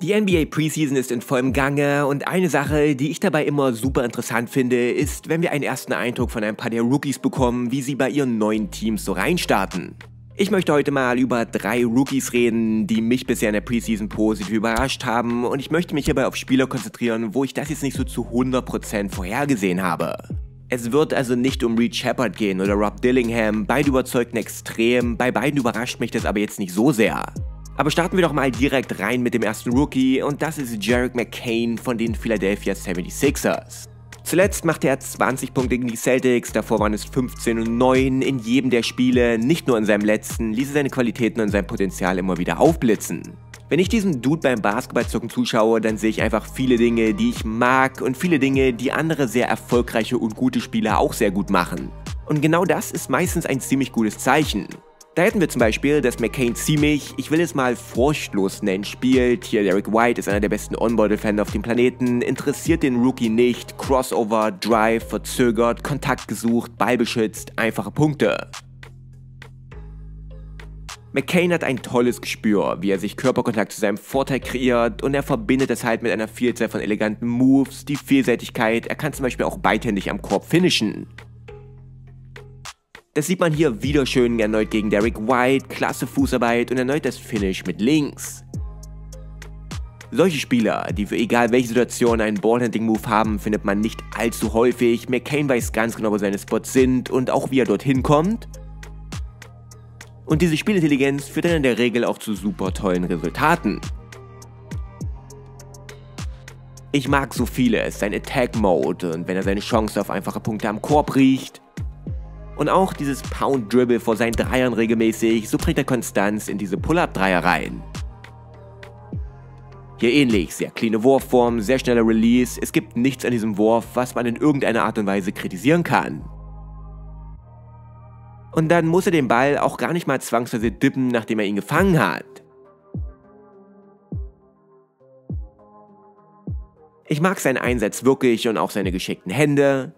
Die NBA Preseason ist in vollem Gange und eine Sache, die ich dabei immer super interessant finde, ist, wenn wir einen ersten Eindruck von ein paar der Rookies bekommen, wie sie bei ihren neuen Teams so reinstarten. Ich möchte heute mal über drei Rookies reden, die mich bisher in der Preseason positiv überrascht haben und ich möchte mich hierbei auf Spieler konzentrieren, wo ich das jetzt nicht so zu 100% vorhergesehen habe. Es wird also nicht um Reed Shepard gehen oder Rob Dillingham, beide überzeugten extrem, bei beiden überrascht mich das aber jetzt nicht so sehr. Aber starten wir doch mal direkt rein mit dem ersten Rookie und das ist Jarek McCain von den Philadelphia 76ers. Zuletzt machte er 20 Punkte gegen die Celtics, davor waren es 15 und 9 in jedem der Spiele, nicht nur in seinem letzten, ließ er seine Qualitäten und sein Potenzial immer wieder aufblitzen. Wenn ich diesem Dude beim Basketballzocken zuschaue, dann sehe ich einfach viele Dinge, die ich mag und viele Dinge, die andere sehr erfolgreiche und gute Spieler auch sehr gut machen. Und genau das ist meistens ein ziemlich gutes Zeichen. Da hätten wir zum Beispiel, dass McCain ziemlich, ich will es mal furchtlos nennen, spielt. Hier Derek White ist einer der besten On-Ball-Defender auf dem Planeten, interessiert den Rookie nicht, Crossover, Drive, verzögert, Kontakt gesucht, Ball beschützt, einfache Punkte. McCain hat ein tolles Gespür, wie er sich Körperkontakt zu seinem Vorteil kreiert und er verbindet es halt mit einer Vielzahl von eleganten Moves, die Vielseitigkeit, er kann zum Beispiel auch beidhändig am Korb finishen. Das sieht man hier wieder schön erneut gegen Derek White, klasse Fußarbeit und erneut das Finish mit links. Solche Spieler, die für egal welche Situation einen Ballhandling-Move haben, findet man nicht allzu häufig. McCain weiß ganz genau, wo seine Spots sind und auch wie er dorthin kommt. Und diese Spielintelligenz führt dann in der Regel auch zu super tollen Resultaten. Ich mag so vieles, sein Attack-Mode und wenn er seine Chance auf einfache Punkte am Korb riecht. Und auch dieses Pound-Dribble vor seinen Dreiern regelmäßig, so bringt er Konstanz in diese Pull-Up-Dreier rein. Hier ähnlich, sehr cleane Wurfform, sehr schneller Release, es gibt nichts an diesem Wurf, was man in irgendeiner Art und Weise kritisieren kann. Und dann muss er den Ball auch gar nicht mal zwangsweise dippen, nachdem er ihn gefangen hat. Ich mag seinen Einsatz wirklich und auch seine geschickten Hände.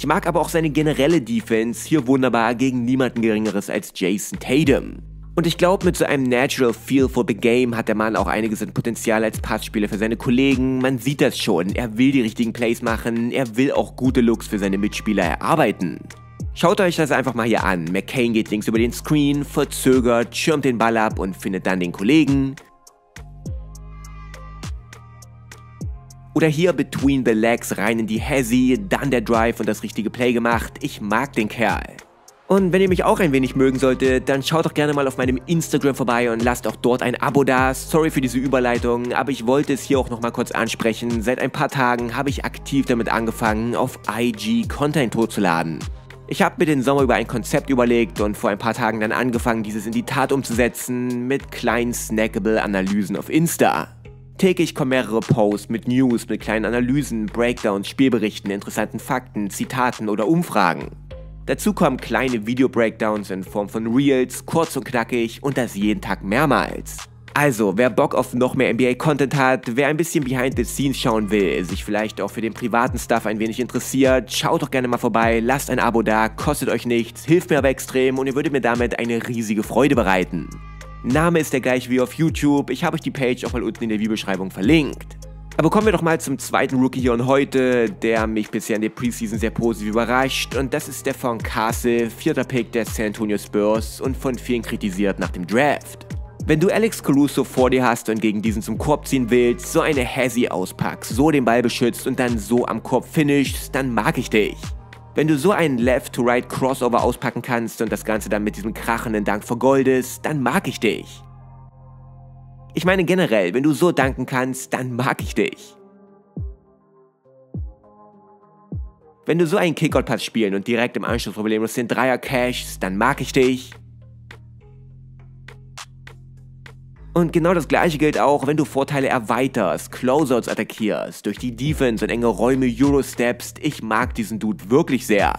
Ich mag aber auch seine generelle Defense, hier wunderbar gegen niemanden geringeres als Jason Tatum. Und ich glaube, mit so einem Natural Feel for the Game hat der Mann auch einiges an Potenzial als Passspieler für seine Kollegen. Man sieht das schon. Er will die richtigen Plays machen. Er will auch gute Looks für seine Mitspieler erarbeiten. Schaut euch das einfach mal hier an. McCain geht links über den Screen, verzögert, schirmt den Ball ab und findet dann den Kollegen. Oder hier between the legs rein in die Hezzy, dann der Drive und das richtige Play gemacht. Ich mag den Kerl. Und wenn ihr mich auch ein wenig mögen solltet, dann schaut doch gerne mal auf meinem Instagram vorbei und lasst auch dort ein Abo da. Sorry für diese Überleitung, aber ich wollte es hier auch nochmal kurz ansprechen. Seit ein paar Tagen habe ich aktiv damit angefangen, auf IG Content hochzuladen. Ich habe mir den Sommer über ein Konzept überlegt und vor ein paar Tagen dann angefangen, dieses in die Tat umzusetzen mit kleinen snackable Analysen auf Insta. Täglich kommen mehrere Posts mit News, mit kleinen Analysen, Breakdowns, Spielberichten, interessanten Fakten, Zitaten oder Umfragen. Dazu kommen kleine Video-Breakdowns in Form von Reels, kurz und knackig und das jeden Tag mehrmals. Also, wer Bock auf noch mehr NBA-Content hat, wer ein bisschen behind the scenes schauen will, sich vielleicht auch für den privaten Stuff ein wenig interessiert, schaut doch gerne mal vorbei, lasst ein Abo da, kostet euch nichts, hilft mir aber extrem und ihr würdet mir damit eine riesige Freude bereiten. Name ist der gleiche wie auf YouTube, ich habe euch die Page auch mal unten in der Videobeschreibung verlinkt. Aber kommen wir doch mal zum zweiten Rookie hier und heute, der mich bisher in der Preseason sehr positiv überrascht. Und das ist Stefan Castle, vierter Pick der San Antonio Spurs und von vielen kritisiert nach dem Draft. Wenn du Alex Caruso vor dir hast und gegen diesen zum Korb ziehen willst, so eine Hezzy auspackst, so den Ball beschützt und dann so am Korb finishst, dann mag ich dich. Wenn du so einen Left-to-Right Crossover auspacken kannst und das Ganze dann mit diesem krachenden Dank vergoldest, dann mag ich dich. Ich meine generell, wenn du so danken kannst, dann mag ich dich. Wenn du so einen Kickout-Pass spielen und direkt im Anschluss problemlos den Dreier cashst, dann mag ich dich. Und genau das gleiche gilt auch, wenn du Vorteile erweiterst, Closeouts attackierst, durch die Defense und enge Räume Euro-steppst. Ich mag diesen Dude wirklich sehr.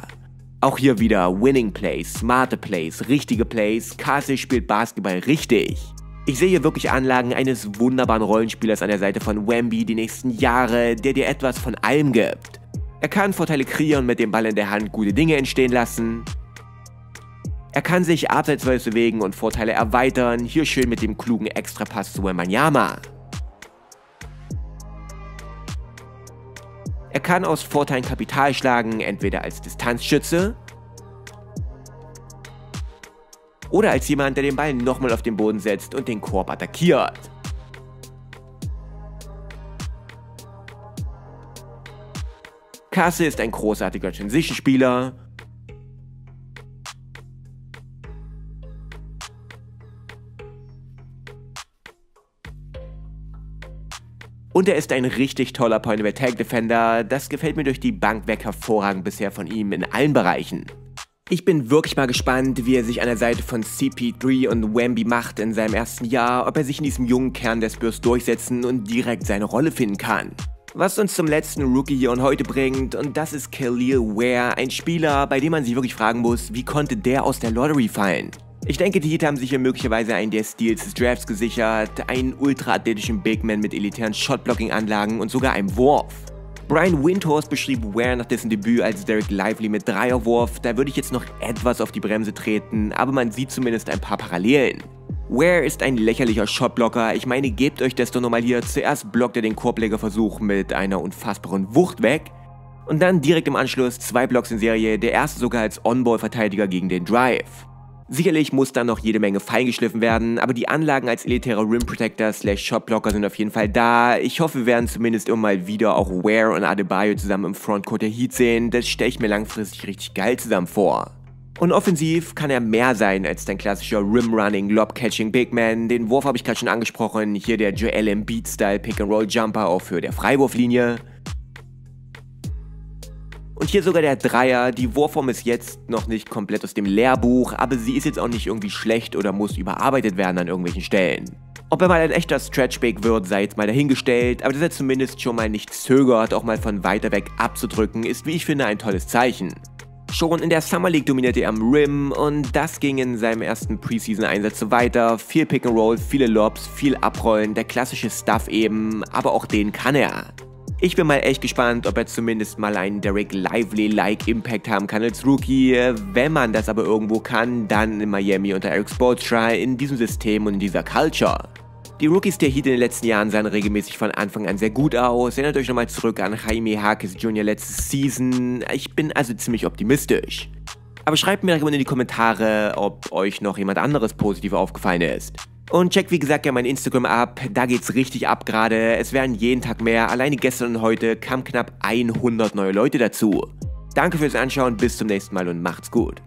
Auch hier wieder Winning Plays, smarte Plays, richtige Plays. Casey spielt Basketball richtig. Ich sehe hier wirklich Anlagen eines wunderbaren Rollenspielers an der Seite von Wemby die nächsten Jahre, der dir etwas von allem gibt. Er kann Vorteile kreieren, mit dem Ball in der Hand gute Dinge entstehen lassen. Er kann sich abseitsweise bewegen und Vorteile erweitern, hier schön mit dem klugen Extrapass zu Wembanyama. Er kann aus Vorteilen Kapital schlagen, entweder als Distanzschütze oder als jemand, der den Ball nochmal auf den Boden setzt und den Korb attackiert. Kasse ist ein großartiger Transition-Spieler. Und er ist ein richtig toller Point-of-Attack-Defender. Das gefällt mir durch die Bank weg hervorragend bisher von ihm in allen Bereichen. Ich bin wirklich mal gespannt, wie er sich an der Seite von CP3 und Wemby macht in seinem ersten Jahr, ob er sich in diesem jungen Kern der Spurs durchsetzen und direkt seine Rolle finden kann. Was uns zum letzten Rookie hier und heute bringt, und das ist Khalil Ware, ein Spieler, bei dem man sich wirklich fragen muss, wie konnte der aus der Lottery fallen? Ich denke, die Heat haben sich hier möglicherweise einen der Steals des Drafts gesichert, einen ultraathletischen Big Man mit elitären Shotblocking-Anlagen und sogar einem Wurf. Brian Windhorst beschrieb Ware nach dessen Debüt als Derek Lively mit Dreierwurf, da würde ich jetzt noch etwas auf die Bremse treten, aber man sieht zumindest ein paar Parallelen. Ware ist ein lächerlicher Shotblocker. Ich meine, gebt euch das doch nochmal hier. Zuerst blockt er den Korblegerversuch mit einer unfassbaren Wucht weg. Und dann direkt im Anschluss zwei Blocks in Serie, der erste sogar als On-Ball-Verteidiger gegen den Drive. Sicherlich muss da noch jede Menge feingeschliffen werden, aber die Anlagen als elitärer Rim Protector slash Shotblocker sind auf jeden Fall da. Ich hoffe, wir werden zumindest immer mal wieder auch Ware und Adebayo zusammen im Frontcourt der Heat sehen. Das stelle ich mir langfristig richtig geil zusammen vor. Und offensiv kann er mehr sein als dein klassischer Rim-Running, Lob-Catching Big Man. Den Wurf habe ich gerade schon angesprochen. Hier der Joel Embiid-Style Pick-and-Roll-Jumper auch für der Freiwurflinie. Hier sogar der Dreier. Die Wurfform ist jetzt noch nicht komplett aus dem Lehrbuch, aber sie ist jetzt auch nicht irgendwie schlecht oder muss überarbeitet werden an irgendwelchen Stellen. Ob er mal ein echter Stretchbake wird, sei jetzt mal dahingestellt, aber dass er zumindest schon mal nicht zögert, auch mal von weiter weg abzudrücken, ist wie ich finde ein tolles Zeichen. Schon in der Summer League dominierte er am Rim und das ging in seinem ersten Preseason-Einsatz so weiter. Viel Pick and Roll, viele Lobs, viel Abrollen, der klassische Stuff eben, aber auch den kann er. Ich bin mal echt gespannt, ob er zumindest mal einen Derek Lively-like Impact haben kann als Rookie. Wenn man das aber irgendwo kann, dann in Miami unter Eric Spoelstra in diesem System und in dieser Culture. Die Rookies der Heat in den letzten Jahren sahen regelmäßig von Anfang an sehr gut aus. Erinnert euch nochmal zurück an Jaime Harkes Jr. letzte Season. Ich bin also ziemlich optimistisch. Aber schreibt mir gerne in die Kommentare, ob euch noch jemand anderes positiv aufgefallen ist. Und checkt wie gesagt ja mein Instagram ab, da geht's richtig ab gerade. Es werden jeden Tag mehr. Alleine gestern und heute kamen knapp 100 neue Leute dazu. Danke fürs Anschauen, bis zum nächsten Mal und macht's gut.